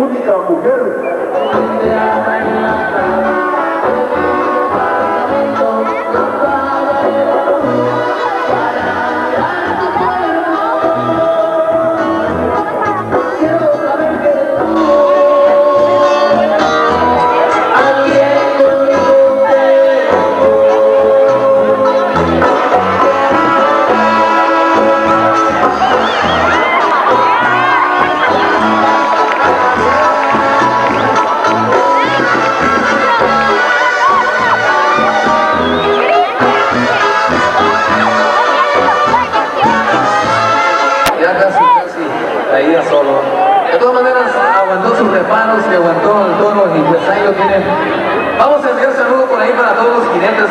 unitar o governo solo. De todas maneras, aguantó sus reparos, que aguantó el tono y pues ahí lo. Vamos a enviar saludo por ahí para todos los jinetes.